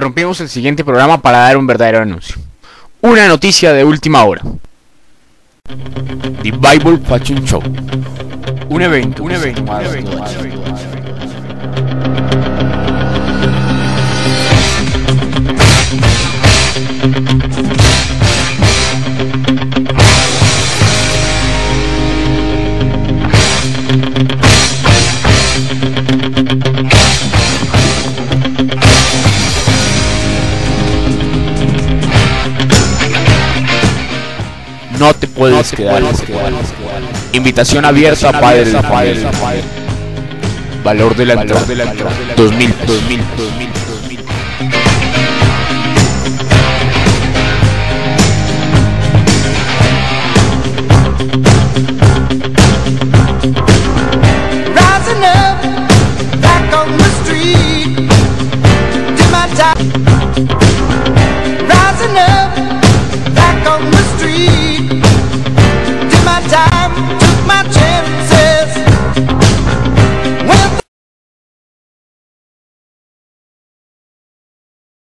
interrumpimos el siguiente programa para dar un verdadero anuncio. Una noticia de última hora. The Bible Fashion Show. Un evento, un evento, un evento. No te puedes quedar. Invitación abierta a familia. Valor de la entrada. 2000, 2000, 2000, 2000. Rising up, back on the street. Did my time. time, took my chance.